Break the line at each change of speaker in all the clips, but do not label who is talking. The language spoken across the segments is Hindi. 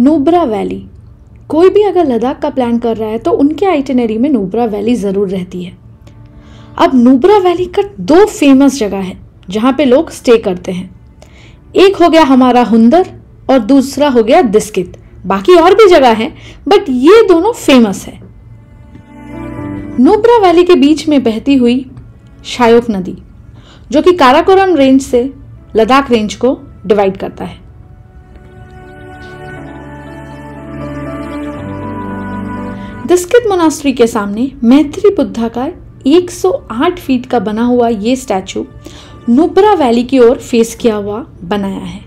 नोब्रा वैली। कोई भी अगर लद्दाख का प्लान कर रहा है तो उनके आइटनरी में नोब्रा वैली ज़रूर रहती है। अब नोब्रा वैली का दो फ़ेमस जगह है, जहाँ पे लोग स्टे करते हैं। एक हो गया हमारा हुंदर और दूसरा हो गया दिस्कित। बाकी और भी जगह है बट ये दोनों फ़ेमस है। नोब्रा वैली के बीच में बहती हुई शायोक नदी, जो कि काराकोरम रेंज से लद्दाख रेंज को डिवाइड करता है। दिस्कित मोनास्ट्री के सामने मैत्री बुद्धा का 108 फीट का बना हुआ ये स्टैचू नुब्रा वैली की ओर फेस किया हुआ बनाया है।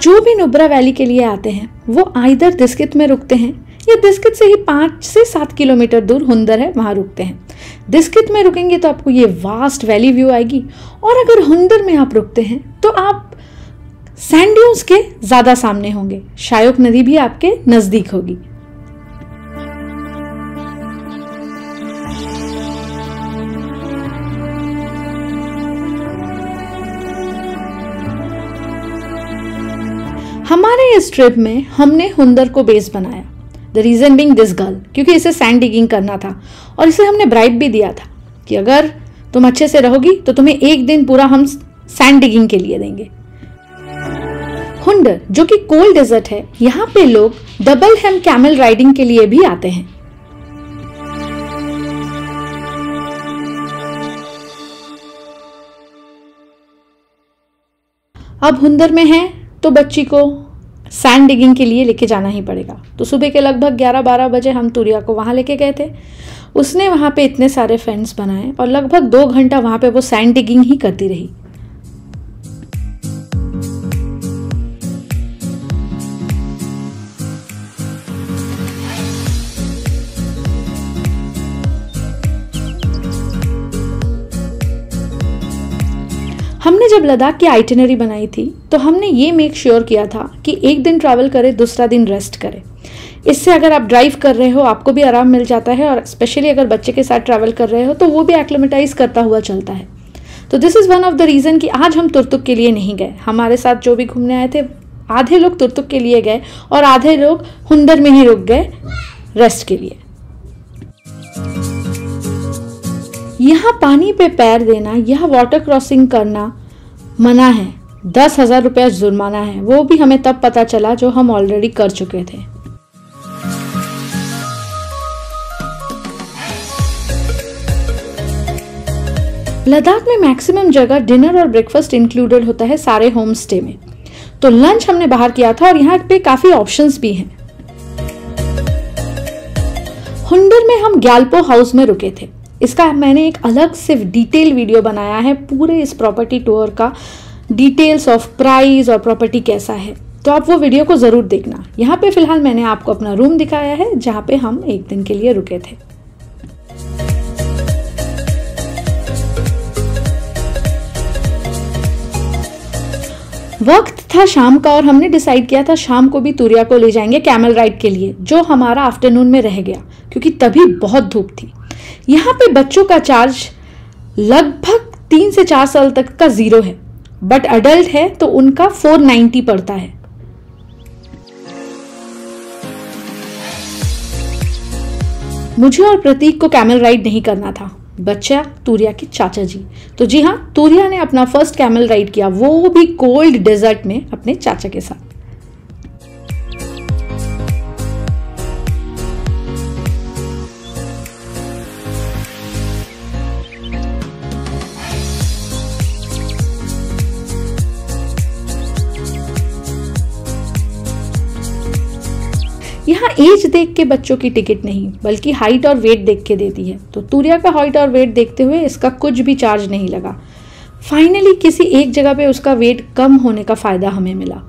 जो भी नुब्रा वैली के लिए आते हैं, वो आइधर दिस्कित में रुकते हैं। या दिस्कित से ही पाँच से सात किलोमीटर दूर हुंदर है, वहाँ रुकते हैं। दिस्कित में रुकेंगे तो आपको ये वास्ट वैली व्यू आएगी। और अगर हुंदर में आप रुकते हैं तो आप सैंड्यून्स के ज़्यादा सामने होंगे। शायोक नदी भी आपके नज़दीक होगी। हमारे इस ट्रिप में हमने हुंदर को बेस बनाया। The reason being this girl क्योंकि इसे सैंड डिगिंग करना था और इसे हमने ब्राइब भी दिया था कि अगर तुम अच्छे से रहोगी तो तुम्हें एक दिन पूरा हम सैंड डिगिंग के लिए देंगे। हुंडर जो कि कोल्ड डेजर्ट है, यहाँ पे लोग डबल हेम कैमल राइडिंग के लिए भी आते हैं। अब हुंदर में है तो बच्ची को सैंड डिगिंग के लिए लेके जाना ही पड़ेगा। तो सुबह के लगभग 11-12 बजे हम तुरिया को वहाँ लेके गए थे। उसने वहाँ पे इतने सारे फ्रेंड्स बनाए और लगभग दो घंटा वहाँ पे वो सैंड डिगिंग ही करती रही। जब लद्दाख की आइटिनरी बनाई थी तो हमने ये मेक श्योर sure किया था कि एक दिन ट्रैवल करें, दूसरा दिन रेस्ट करें। इससे अगर आप ड्राइव कर रहे हो, आपको भी आराम मिल जाता है और स्पेशली अगर बच्चे के साथ ट्रैवल कर रहे हो तो वो भी एक्लोमेटाइज करता हुआ चलता है। तो this is one of the reason कि आज हम तुरतुक के लिए नहीं गए। हमारे साथ जो भी घूमने आए थे, आधे लोग तुरतुक के लिए गए और आधे लोग हुंदर में ही रुक गए रेस्ट के लिए। यहाँ पानी पे पैर देना, यह वाटर क्रॉसिंग करना मना है। दस हज़ार रुपया जुर्माना है। वो भी हमें तब पता चला जो हम ऑलरेडी कर चुके थे। लद्दाख में मैक्सिमम जगह डिनर और ब्रेकफास्ट इंक्लूडेड होता है सारे होम स्टे में। तो लंच हमने बाहर किया था और यहाँ पे काफ़ी ऑप्शंस भी हैं। हुंडर में हम ग्यालपो हाउस में रुके थे। इसका मैंने एक अलग से डिटेल वीडियो बनाया है, पूरे इस प्रॉपर्टी टूर का डिटेल्स ऑफ़ प्राइस और प्रॉपर्टी कैसा है। तो आप वो वीडियो को ज़रूर देखना। यहाँ पे फ़िलहाल मैंने आपको अपना रूम दिखाया है, जहाँ पे हम एक दिन के लिए रुके थे। वक्त था शाम का और हमने डिसाइड किया था शाम को भी तुरिया को ले जाएँगे कैमल राइड के लिए, जो हमारा आफ्टरनून में रह गया, क्योंकि तभी बहुत धूप थी। यहाँ पे बच्चों का चार्ज लगभग तीन से चार साल तक का ज़ीरो है। बट अडल्ट है तो उनका फोर नाइन्टी पड़ता है। मुझे और प्रतीक को कैमल राइड नहीं करना था। बच्चा तूरिया के चाचा जी। तो जी हाँ तूरिया ने अपना फ़र्स्ट कैमल राइड किया। वो भी कोल्ड डेजर्ट में अपने चाचा के साथ। यहाँ एज देख के बच्चों की टिकट नहीं, बल्कि हाइट और वेट देख के देती है। तो तूर्या का हाइट और वेट देखते हुए इसका कुछ भी चार्ज नहीं लगा। फाइनली किसी एक जगह पे उसका वेट कम होने का फ़ायदा हमें मिला।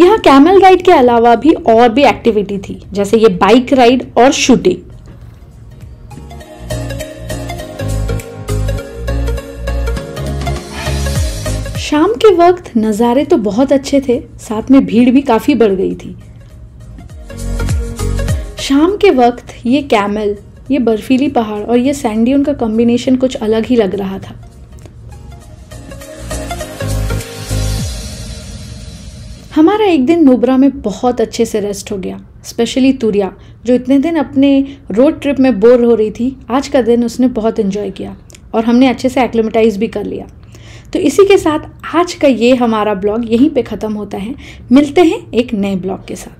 यहाँ कैमल राइड के अलावा भी और भी एक्टिविटी थी, जैसे ये बाइक राइड और शूटिंग शाम के वक्त नज़ारे तो बहुत अच्छे थे, साथ में भीड़ भी काफ़ी बढ़ गई थी। शाम के वक्त ये कैमल ये बर्फीली पहाड़ और ये सैंडी का कॉम्बिनेशन कुछ अलग ही लग रहा था। हमारा एक दिन नुब्रा में बहुत अच्छे से रेस्ट हो गया स्पेशली तुरिया, जो इतने दिन अपने रोड ट्रिप में बोर हो रही थी, आज का दिन उसने बहुत इन्जॉय किया और हमने अच्छे से एक्लोमेटाइज भी कर लिया। तो इसी के साथ आज का ये हमारा ब्लॉग यहीं पे ख़त्म होता है। मिलते हैं एक नए ब्लॉग के साथ।